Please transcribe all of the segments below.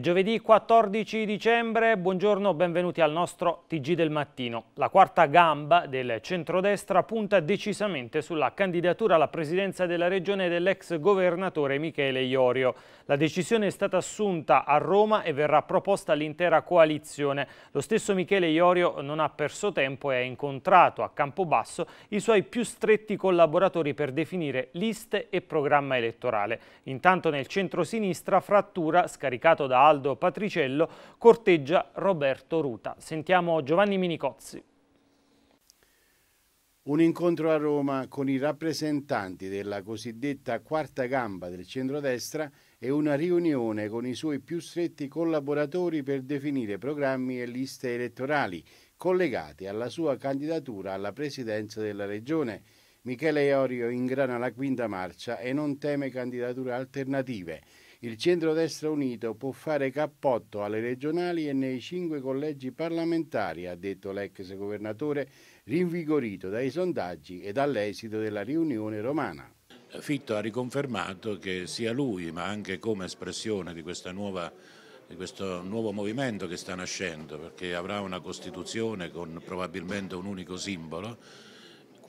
Giovedì 14 dicembre, buongiorno, benvenuti al nostro TG del mattino. La quarta gamba del centrodestra punta decisamente sulla candidatura alla presidenza della regione dell'ex governatore Michele Iorio. La decisione è stata assunta a Roma e verrà proposta all'intera coalizione. Lo stesso Michele Iorio non ha perso tempo e ha incontrato a Campobasso i suoi più stretti collaboratori per definire liste e programma elettorale. Intanto nel centro-sinistra frattura scaricato da Aldo Patriciello corteggia Roberto Ruta. Sentiamo Giovanni Minicozzi. Un incontro a Roma con i rappresentanti della cosiddetta quarta gamba del centrodestra e una riunione con i suoi più stretti collaboratori per definire programmi e liste elettorali collegati alla sua candidatura alla presidenza della regione. Michele Iorio ingrana la quinta marcia e non teme candidature alternative il centrodestra unito può fare cappotto alle regionali e nei cinque collegi parlamentari, ha detto l'ex governatore, rinvigorito dai sondaggi e dall'esito della riunione romana. Fitto ha riconfermato che sia lui, ma anche come espressione di, nuova, di questo nuovo movimento che sta nascendo, perché avrà una Costituzione con probabilmente un unico simbolo,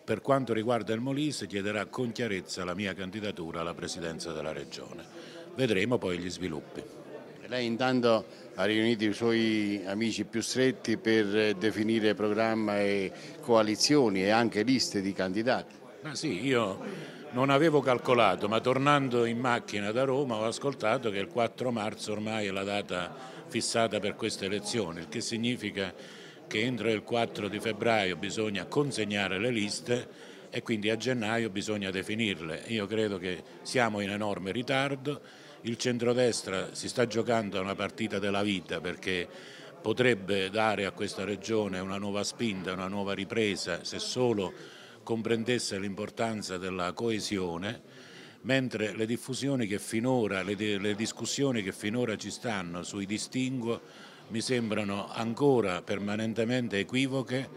per quanto riguarda il Molise chiederà con chiarezza la mia candidatura alla presidenza della Regione vedremo poi gli sviluppi. Lei intanto ha riunito i suoi amici più stretti per definire programma e coalizioni e anche liste di candidati. Ma sì, io non avevo calcolato, ma tornando in macchina da Roma ho ascoltato che il 4 marzo ormai è la data fissata per queste elezioni, il che significa che entro il 4 di febbraio bisogna consegnare le liste e quindi a gennaio bisogna definirle. Io credo che siamo in enorme ritardo il centrodestra si sta giocando una partita della vita perché potrebbe dare a questa regione una nuova spinta, una nuova ripresa se solo comprendesse l'importanza della coesione, mentre le che finora, le, le discussioni che finora ci stanno sui distinguo mi sembrano ancora permanentemente equivoche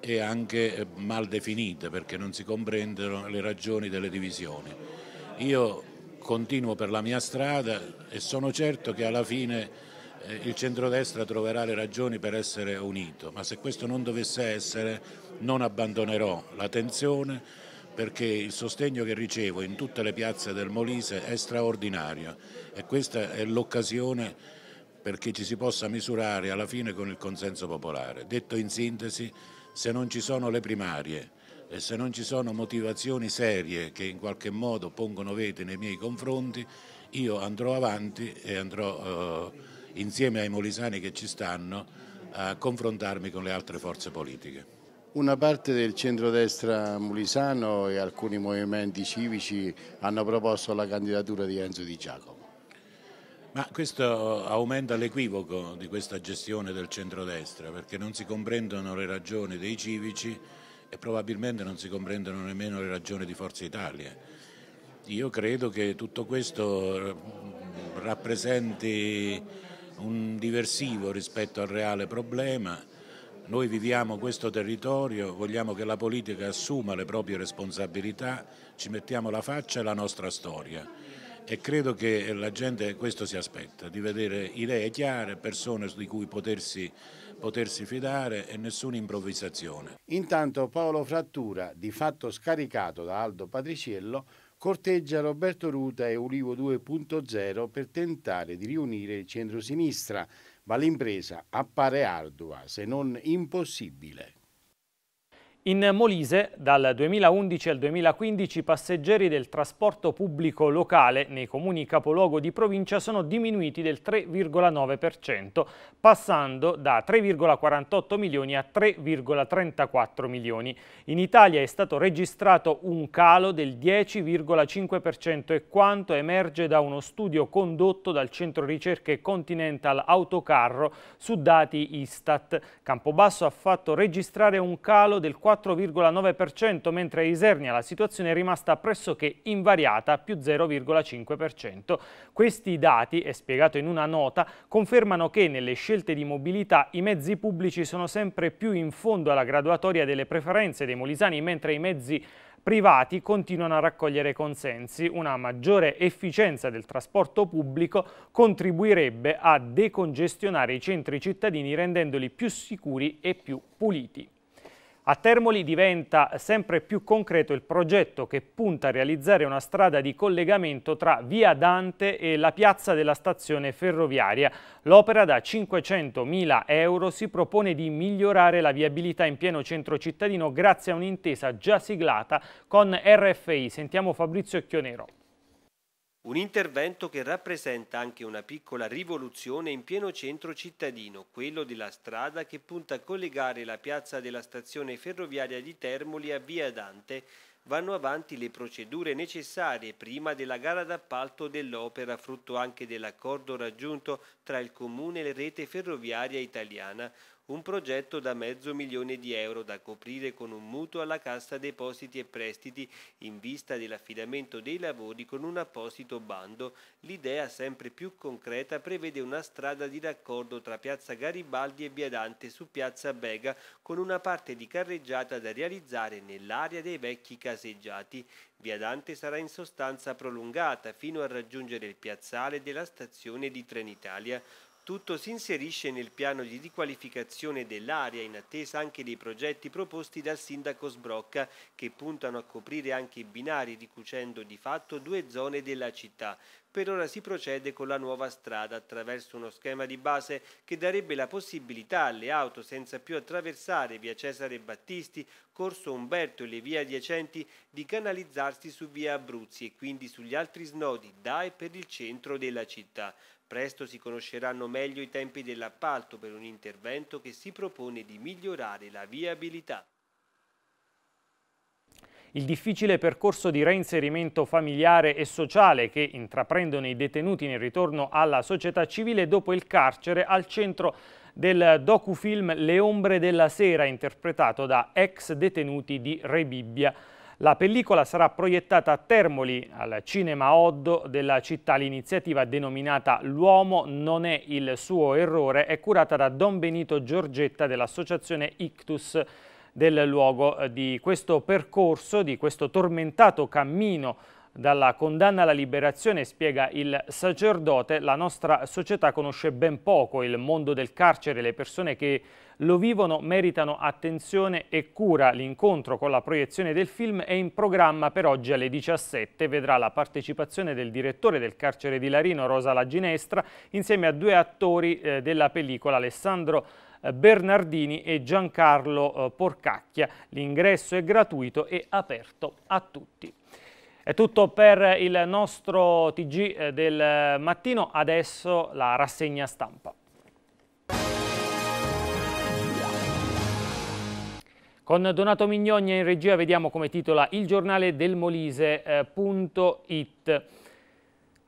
e anche mal definite perché non si comprendono le ragioni delle divisioni. Io continuo per la mia strada e sono certo che alla fine eh, il centrodestra troverà le ragioni per essere unito, ma se questo non dovesse essere non abbandonerò la tensione perché il sostegno che ricevo in tutte le piazze del Molise è straordinario e questa è l'occasione perché ci si possa misurare alla fine con il consenso popolare. Detto in sintesi, se non ci sono le primarie, e se non ci sono motivazioni serie che in qualche modo pongono veti nei miei confronti, io andrò avanti e andrò eh, insieme ai molisani che ci stanno a confrontarmi con le altre forze politiche. Una parte del centrodestra mulisano e alcuni movimenti civici hanno proposto la candidatura di Enzo Di Giacomo. Ma questo aumenta l'equivoco di questa gestione del centrodestra perché non si comprendono le ragioni dei civici e probabilmente non si comprendono nemmeno le ragioni di Forza Italia. Io credo che tutto questo rappresenti un diversivo rispetto al reale problema. Noi viviamo questo territorio, vogliamo che la politica assuma le proprie responsabilità, ci mettiamo la faccia e la nostra storia e credo che la gente questo si aspetta, di vedere idee chiare, persone di cui potersi potersi fidare e nessuna improvvisazione. Intanto Paolo Frattura, di fatto scaricato da Aldo Patriciello, corteggia Roberto Ruta e Ulivo 2.0 per tentare di riunire il centro-sinistra, ma l'impresa appare ardua, se non impossibile. In Molise, dal 2011 al 2015, i passeggeri del trasporto pubblico locale nei comuni capoluogo di provincia sono diminuiti del 3,9%, passando da 3,48 milioni a 3,34 milioni. In Italia è stato registrato un calo del 10,5% e quanto emerge da uno studio condotto dal Centro Ricerche Continental Autocarro su dati Istat. Campobasso ha fatto registrare un calo del 4%, 4,9%, mentre a Isernia la situazione è rimasta pressoché invariata, più 0,5%. Questi dati, è spiegato in una nota, confermano che nelle scelte di mobilità i mezzi pubblici sono sempre più in fondo alla graduatoria delle preferenze dei molisani, mentre i mezzi privati continuano a raccogliere consensi. Una maggiore efficienza del trasporto pubblico contribuirebbe a decongestionare i centri cittadini rendendoli più sicuri e più puliti. A Termoli diventa sempre più concreto il progetto che punta a realizzare una strada di collegamento tra Via Dante e la piazza della stazione ferroviaria. L'opera da 500.000 euro si propone di migliorare la viabilità in pieno centro cittadino grazie a un'intesa già siglata con RFI. Sentiamo Fabrizio Chionero. Un intervento che rappresenta anche una piccola rivoluzione in pieno centro cittadino, quello della strada che punta a collegare la piazza della stazione ferroviaria di Termoli a Via Dante. Vanno avanti le procedure necessarie prima della gara d'appalto dell'opera, frutto anche dell'accordo raggiunto tra il Comune e la rete ferroviaria italiana, un progetto da mezzo milione di euro da coprire con un mutuo alla Cassa Depositi e Prestiti in vista dell'affidamento dei lavori con un apposito bando. L'idea sempre più concreta prevede una strada di raccordo tra Piazza Garibaldi e Via Dante su Piazza Bega con una parte di carreggiata da realizzare nell'area dei vecchi caseggiati. Via Dante sarà in sostanza prolungata fino a raggiungere il piazzale della stazione di Trenitalia tutto si inserisce nel piano di riqualificazione dell'area in attesa anche dei progetti proposti dal sindaco Sbrocca che puntano a coprire anche i binari ricucendo di fatto due zone della città. Per ora si procede con la nuova strada attraverso uno schema di base che darebbe la possibilità alle auto senza più attraversare via Cesare Battisti, Corso Umberto e le vie adiacenti di canalizzarsi su via Abruzzi e quindi sugli altri snodi da e per il centro della città. Presto si conosceranno meglio i tempi dell'appalto per un intervento che si propone di migliorare la viabilità. Il difficile percorso di reinserimento familiare e sociale che intraprendono i detenuti nel ritorno alla società civile dopo il carcere al centro del docufilm Le ombre della sera interpretato da ex detenuti di Re Bibbia. La pellicola sarà proiettata a Termoli, al Cinema Oddo della città. L'iniziativa denominata L'uomo non è il suo errore è curata da Don Benito Giorgetta dell'associazione Ictus del luogo di questo percorso, di questo tormentato cammino dalla condanna alla liberazione, spiega il sacerdote, la nostra società conosce ben poco il mondo del carcere, le persone che lo vivono meritano attenzione e cura. L'incontro con la proiezione del film è in programma per oggi alle 17. Vedrà la partecipazione del direttore del carcere di Larino, Rosa La Ginestra, insieme a due attori eh, della pellicola, Alessandro eh, Bernardini e Giancarlo eh, Porcacchia. L'ingresso è gratuito e aperto a tutti. È tutto per il nostro TG eh, del mattino, adesso la rassegna stampa. Con Donato Mignogna in regia vediamo come titola il giornale del Molise.it.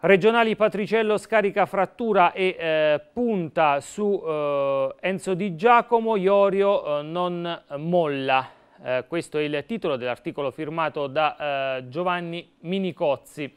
Regionali Patriciello scarica frattura e eh, punta su eh, Enzo Di Giacomo, Iorio eh, non molla. Eh, questo è il titolo dell'articolo firmato da eh, Giovanni Minicozzi.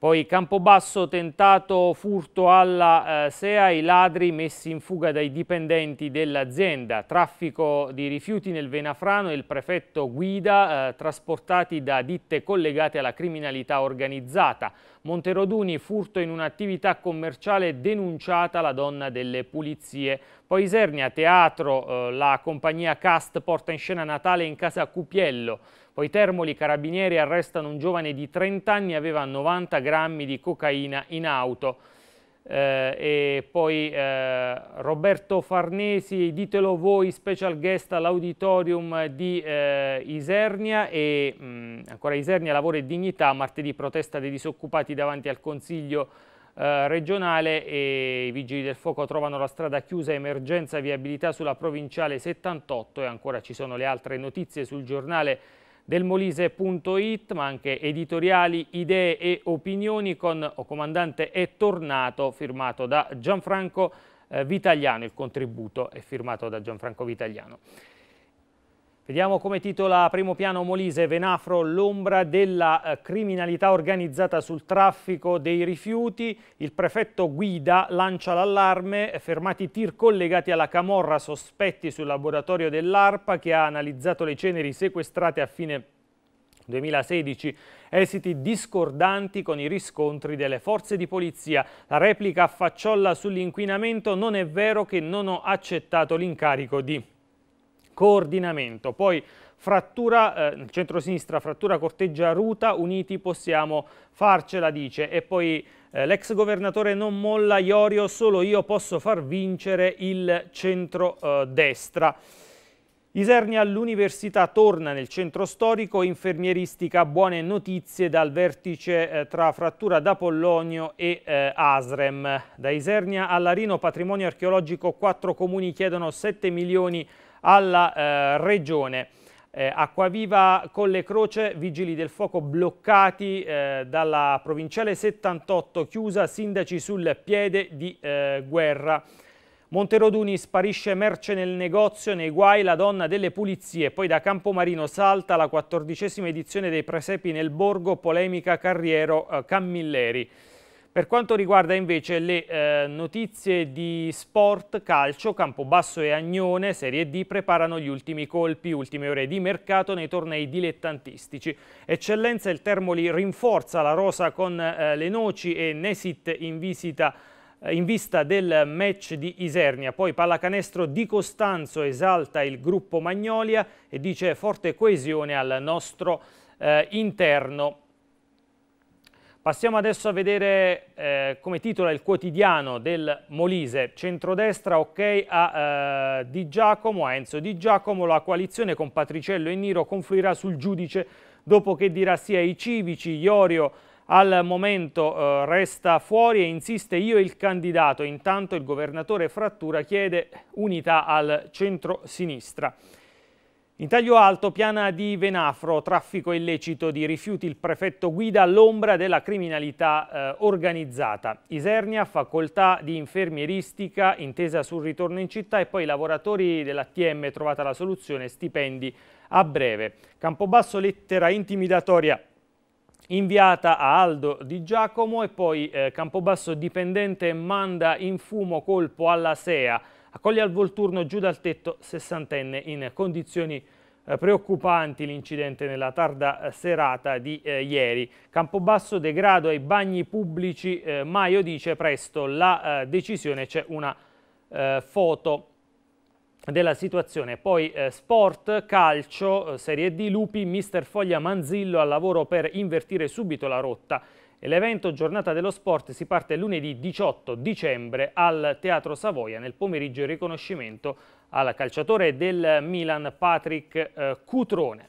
Poi Campobasso, tentato furto alla eh, SEA, i ladri messi in fuga dai dipendenti dell'azienda, traffico di rifiuti nel Venafrano e il prefetto guida eh, trasportati da ditte collegate alla criminalità organizzata. Monteroduni, furto in un'attività commerciale denunciata la donna delle pulizie. Poi Isernia, teatro, eh, la compagnia Cast porta in scena Natale in casa Cupiello. Poi Termoli carabinieri arrestano un giovane di 30 anni, aveva 90 grammi di cocaina in auto. Eh, e poi eh, Roberto Farnesi, ditelo voi, special guest all'auditorium di eh, Isernia e mh, mm, ancora Isernia, lavoro e dignità, martedì protesta dei disoccupati davanti al Consiglio eh, regionale e i vigili del fuoco trovano la strada chiusa, emergenza viabilità sulla provinciale 78 e ancora ci sono le altre notizie sul giornale del Molise.it, ma anche editoriali, idee e opinioni con O Comandante è tornato, firmato da Gianfranco eh, Vitagliano. Il contributo è firmato da Gianfranco Vitagliano. Vediamo come titola primo piano Molise, Venafro, l'ombra della eh, criminalità organizzata sul traffico dei rifiuti. Il prefetto Guida lancia l'allarme, fermati tir collegati alla Camorra, sospetti sul laboratorio dell'ARPA che ha analizzato le ceneri sequestrate a fine 2016 esiti discordanti con i riscontri delle forze di polizia. La replica a facciolla sull'inquinamento non è vero che non ho accettato l'incarico di coordinamento. Poi frattura, eh, centrosinistra, frattura corteggia Ruta, uniti possiamo farcela, dice. E poi eh, l'ex governatore non molla Iorio, solo io posso far vincere il centro-destra. Eh, Isernia all'università torna nel centro storico, infermieristica, buone notizie dal vertice eh, tra Frattura d'Apollonio e eh, Asrem. Da Isernia a Larino, patrimonio archeologico, quattro comuni chiedono 7 milioni alla eh, regione. Eh, Acquaviva Colle Croce, vigili del fuoco bloccati eh, dalla provinciale 78 chiusa, sindaci sul piede di eh, guerra. Monteroduni sparisce merce nel negozio, nei guai la donna delle pulizie. Poi da Campomarino salta la quattordicesima edizione dei presepi nel borgo, polemica Carriero eh, Cammilleri. Per quanto riguarda invece le eh, notizie di sport, calcio, Campobasso e Agnone, Serie D, preparano gli ultimi colpi, ultime ore di mercato nei tornei dilettantistici. Eccellenza il Termoli rinforza la rosa con eh, le noci e Nesit in visita eh, in vista del match di Isernia. Poi pallacanestro di Costanzo esalta il gruppo Magnolia e dice forte coesione al nostro eh, interno. Passiamo adesso a vedere eh, come titola il quotidiano del Molise. Centrodestra ok a eh, Di Giacomo, a Enzo Di Giacomo. La coalizione con Patriciello e Niro confluirà sul giudice dopo che dirà sì ai civici. Iorio al momento eh, resta fuori e insiste io il candidato, intanto il governatore Frattura chiede unità al centro-sinistra. In taglio alto, piana di Venafro, traffico illecito di rifiuti, il prefetto guida all'ombra della criminalità eh, organizzata. Isernia, facoltà di infermieristica, intesa sul ritorno in città e poi lavoratori dell'ATM, trovata la soluzione, stipendi a breve. Campobasso, lettera intimidatoria inviata a Aldo Di Giacomo e poi eh, Campobasso dipendente manda in fumo colpo alla SEA, accoglie al Volturno giù dal tetto sessantenne in condizioni eh, preoccupanti l'incidente nella tarda eh, serata di eh, ieri. Campobasso degrado ai bagni pubblici, eh, Maio dice presto la eh, decisione, c'è una foto della situazione. Poi eh, sport, calcio, eh, Serie D, Lupi, Mister Foglia Manzillo al lavoro per invertire subito la rotta. E l'evento Giornata dello Sport si parte lunedì 18 dicembre al Teatro Savoia nel pomeriggio riconoscimento al calciatore del Milan Patrick eh, Cutrone.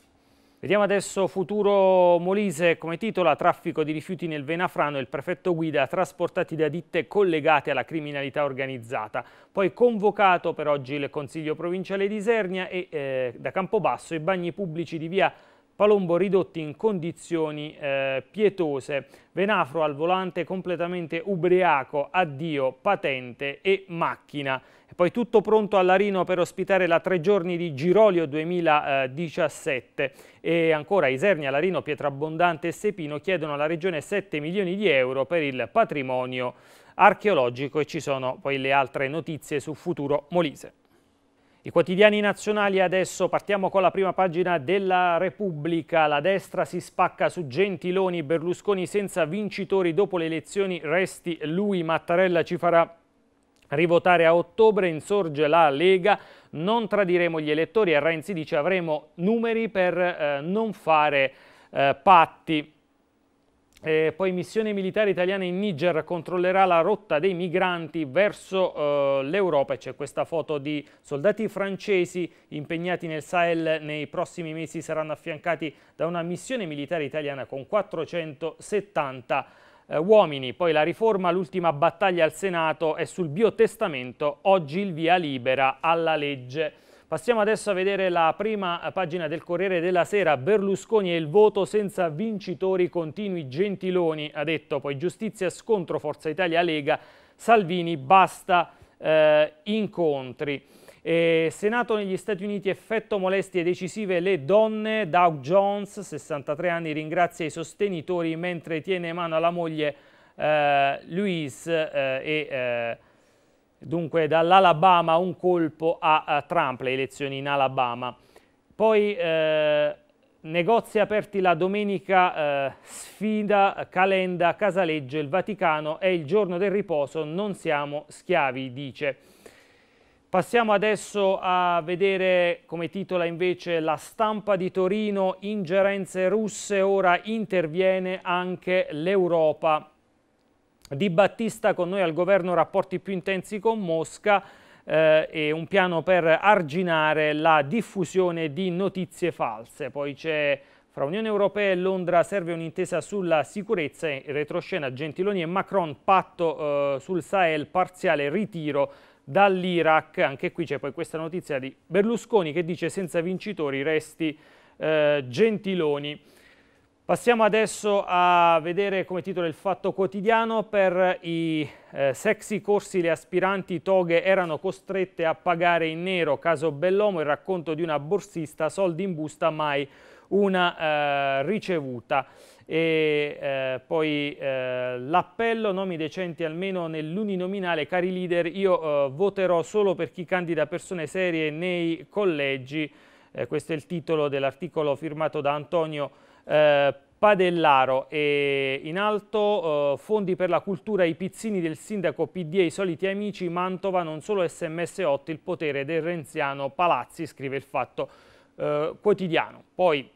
Vediamo adesso Futuro Molise come titola Traffico di rifiuti nel Venafrano il prefetto guida trasportati da ditte collegate alla criminalità organizzata. Poi convocato per oggi il Consiglio Provinciale di Isernia e eh, da Campobasso i bagni pubblici di via Palombo ridotti in condizioni eh, pietose. Venafro al volante completamente ubriaco, addio, patente e macchina. E poi tutto pronto a Larino per ospitare la tre giorni di Girolio 2017. E ancora Isernia, Larino, Pietrabondante e Sepino chiedono alla Regione 7 milioni di euro per il patrimonio archeologico e ci sono poi le altre notizie su Futuro Molise. I quotidiani nazionali adesso partiamo con la prima pagina della Repubblica. La destra si spacca su Gentiloni, Berlusconi senza vincitori dopo le elezioni, resti lui, Mattarella ci farà rivotare a ottobre, insorge la Lega, non tradiremo gli elettori e Renzi dice avremo numeri per eh, non fare eh, patti. E poi missione militare italiana in Niger controllerà la rotta dei migranti verso uh, l'Europa. C'è questa foto di soldati francesi impegnati nel Sahel. Nei prossimi mesi saranno affiancati da una missione militare italiana con 470 uh, uomini. Poi la riforma, l'ultima battaglia al Senato è sul biotestamento. Oggi il via libera alla legge. Passiamo adesso a vedere la prima pagina del Corriere della Sera. Berlusconi e il voto senza vincitori continui. Gentiloni ha detto poi giustizia scontro Forza Italia Lega. Salvini basta eh, incontri. E Senato negli Stati Uniti, effetto molestie decisive le donne. Dow Jones, 63 anni, ringrazia i sostenitori mentre tiene mano alla moglie eh, Louise eh, e eh, Dunque dall'Alabama un colpo a, a, Trump, le elezioni in Alabama. Poi eh, Negozi aperti la domenica, eh, sfida Calenda, Casaleggio, il Vaticano, è il giorno del riposo, non siamo schiavi, dice. Passiamo adesso a vedere come titola invece la stampa di Torino, ingerenze russe, ora interviene anche l'Europa. Di Battista con noi al governo rapporti più intensi con Mosca, eh, e un piano per arginare la diffusione di notizie false. Poi c'è fra Unione Europea e Londra serve un'intesa sulla sicurezza in retroscena Gentiloni e Macron, patto eh, sul Sahel, parziale ritiro dall'Iraq. Anche qui c'è poi questa notizia di Berlusconi che dice senza vincitori resti eh, Gentiloni. Passiamo adesso a vedere come titolo il Fatto Quotidiano. Per i eh, sexy corsi le aspiranti toghe erano costrette a pagare in nero. Caso Bellomo, il racconto di una borsista, soldi in busta, mai una eh, ricevuta. E eh, poi eh, l'appello, nomi decenti almeno nell'uninominale, cari leader, io eh, voterò solo per chi candida persone serie nei collegi. Eh, questo è il titolo dell'articolo firmato da Antonio eh, Padellaro e in alto eh, fondi per la cultura i pizzini del sindaco PD e i soliti amici Mantova non solo sms 8 il potere del renziano Palazzi scrive il fatto eh, quotidiano. Poi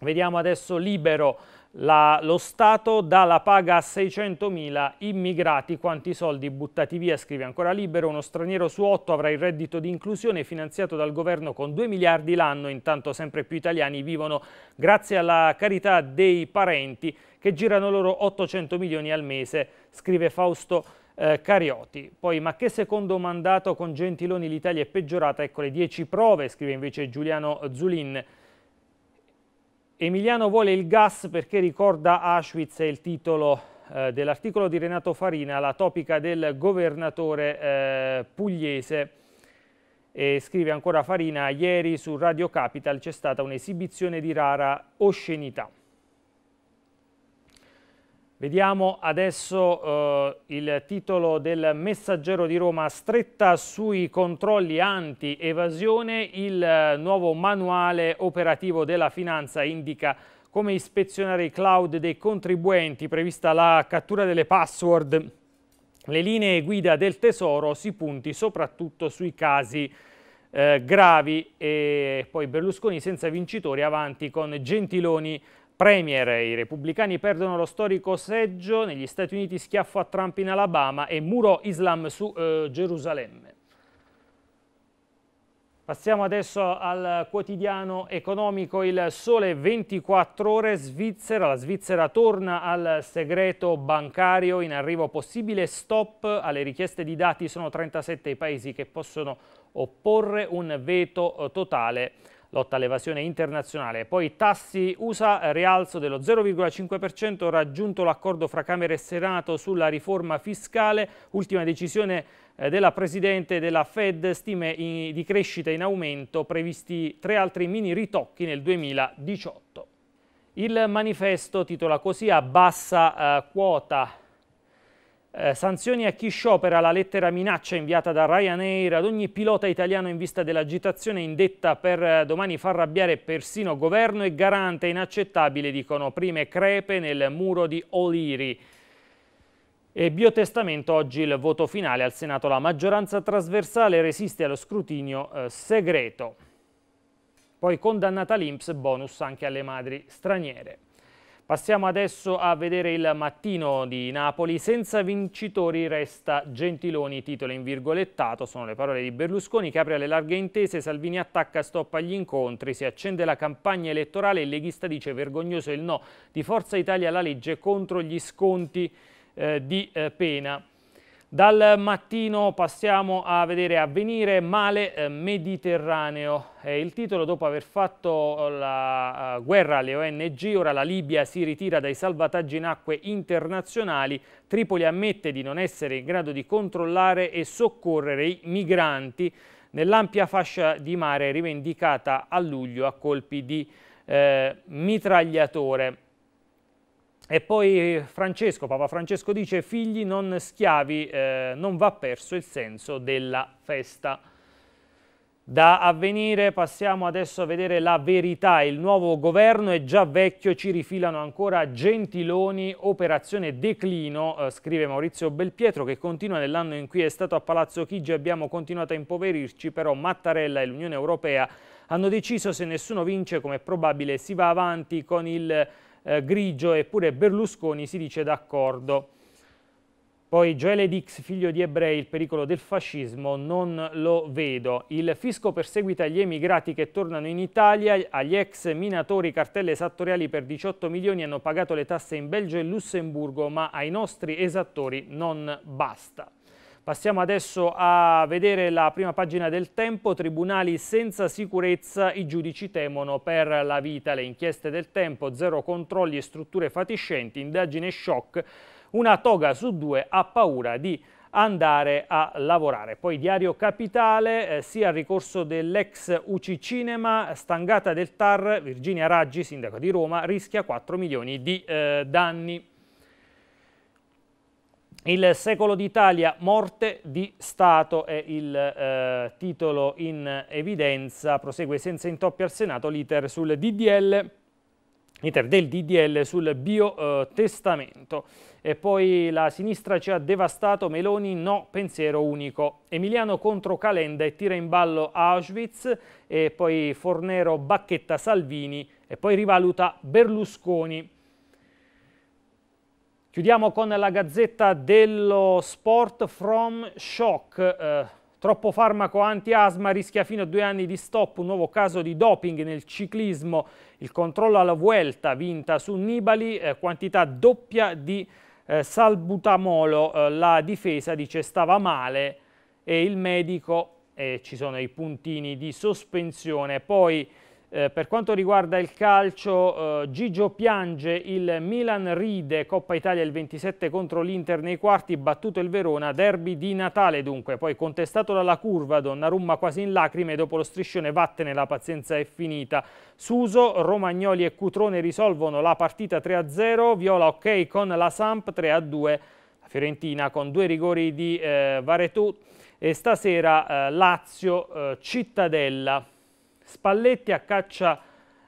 vediamo adesso libero la, lo Stato dà la paga a 600.000 immigrati, quanti soldi buttati via, scrive ancora Libero, uno straniero su otto avrà il reddito di inclusione finanziato dal governo con 2 miliardi l'anno, intanto sempre più italiani vivono grazie alla carità dei parenti che girano loro 800 milioni al mese, scrive Fausto eh, Carioti. Poi, ma che secondo mandato con Gentiloni l'Italia è peggiorata? Ecco le 10 prove, scrive invece Giuliano Zulin. Emiliano vuole il gas perché ricorda Auschwitz, è il titolo eh, dell'articolo di Renato Farina, la topica del governatore eh, pugliese. E scrive ancora Farina, ieri su Radio Capital c'è stata un'esibizione di rara oscenità. Vediamo adesso eh, il titolo del Messaggero di Roma, stretta sui controlli anti-evasione, il eh, nuovo manuale operativo della finanza indica come ispezionare i cloud dei contribuenti, prevista la cattura delle password, le linee guida del tesoro, si punti soprattutto sui casi eh, gravi e poi Berlusconi senza vincitori avanti con Gentiloni Premier, i repubblicani perdono lo storico seggio, negli Stati Uniti schiaffo a Trump in Alabama e muro Islam su eh, Gerusalemme. Passiamo adesso al quotidiano economico Il Sole 24 ore Svizzera. La Svizzera torna al segreto bancario in arrivo possibile stop alle richieste di dati. Sono 37 i paesi che possono opporre un veto eh, totale lotta all'evasione internazionale. Poi tassi USA, rialzo dello 0,5%, raggiunto l'accordo fra Camera e Senato sulla riforma fiscale, ultima decisione eh, della Presidente della Fed, stime in, di crescita in aumento, previsti tre altri mini ritocchi nel 2018. Il manifesto titola così a bassa eh, quota eh, sanzioni a chi sciopera la lettera minaccia inviata da Ryanair ad ogni pilota italiano in vista dell'agitazione indetta per eh, domani far arrabbiare persino governo e garante inaccettabile, dicono prime crepe nel muro di Oliri. E biotestamento oggi il voto finale al Senato. La maggioranza trasversale resiste allo scrutinio eh, segreto. Poi condannata l'Inps, bonus anche alle madri straniere. Passiamo adesso a vedere il mattino di Napoli. Senza vincitori resta Gentiloni, titolo in virgolettato, sono le parole di Berlusconi che apre alle larghe intese, Salvini attacca, stoppa gli incontri, si accende la campagna elettorale il leghista dice vergognoso il no di Forza Italia alla legge contro gli sconti eh, di eh, pena. Dal mattino passiamo a vedere avvenire male eh, mediterraneo. È il titolo dopo aver fatto la uh, guerra alle ONG, ora la Libia si ritira dai salvataggi in acque internazionali. Tripoli ammette di non essere in grado di controllare e soccorrere i migranti nell'ampia fascia di mare rivendicata a luglio a colpi di eh, mitragliatore. E poi Francesco, Papa Francesco dice figli non schiavi, eh, non va perso il senso della festa. Da avvenire passiamo adesso a vedere la verità. Il nuovo governo è già vecchio, ci rifilano ancora Gentiloni, operazione declino, eh, scrive Maurizio Belpietro che continua nell'anno in cui è stato a Palazzo Chigi abbiamo continuato a impoverirci, però Mattarella e l'Unione Europea hanno deciso se nessuno vince come è probabile si va avanti con il eh, grigio eppure Berlusconi si dice d'accordo. Poi Joele Dix, figlio di ebrei, il pericolo del fascismo, non lo vedo. Il fisco perseguita gli emigrati che tornano in Italia, agli ex minatori cartelle esattoriali per 18 milioni hanno pagato le tasse in Belgio e Lussemburgo, ma ai nostri esattori non basta. Passiamo adesso a vedere la prima pagina del Tempo, tribunali senza sicurezza, i giudici temono per la vita, le inchieste del Tempo, zero controlli e strutture fatiscenti, indagine shock, una toga su due ha paura di andare a lavorare. Poi diario capitale, eh, sia il ricorso dell'ex UC Cinema, stangata del TAR, Virginia Raggi, sindaco di Roma, rischia 4 milioni di eh, danni. Il secolo d'Italia, morte di Stato è il eh, titolo in evidenza, prosegue senza intoppi al Senato l'iter sul DDL del DDL sul biotestamento. E poi la sinistra ci ha devastato, Meloni no, pensiero unico. Emiliano contro Calenda e tira in ballo Auschwitz e poi Fornero bacchetta Salvini e poi rivaluta Berlusconi. Chiudiamo con la gazzetta dello sport from shock. Eh, Troppo farmaco anti-asma rischia fino a due anni di stop, un nuovo caso di doping nel ciclismo, il controllo alla Vuelta vinta su Nibali, eh, quantità doppia di eh, salbutamolo, eh, la difesa dice stava male e il medico, ci sono i puntini di sospensione, poi eh, per quanto riguarda il calcio, eh, Gigio piange, il Milan ride, Coppa Italia il 27 contro l'Inter nei quarti, battuto il Verona, derby di Natale dunque, poi contestato dalla curva, Donnarumma quasi in lacrime, dopo lo striscione vattene la pazienza è finita. Suso, Romagnoli e Cutrone risolvono la partita 3-0, Viola ok con la Samp 3-2, la Fiorentina con due rigori di eh, Varetù e stasera eh, Lazio eh, Cittadella. Spalletti a caccia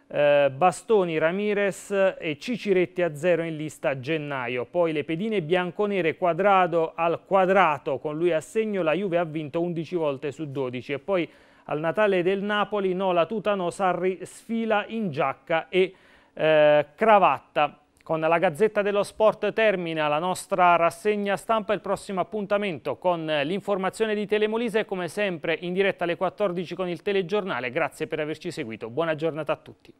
eh, Bastoni, Ramirez e Ciciretti a zero in lista a gennaio. Poi le pedine bianconere quadrato al quadrato con lui a segno, la Juve ha vinto 11 volte su 12 e poi al Natale del Napoli no, la tuta no, Sarri sfila in giacca e eh, cravatta. Con la Gazzetta dello Sport termina la nostra rassegna stampa, il prossimo appuntamento con l'informazione di Telemolise come sempre in diretta alle 14 con il telegiornale. Grazie per averci seguito, buona giornata a tutti.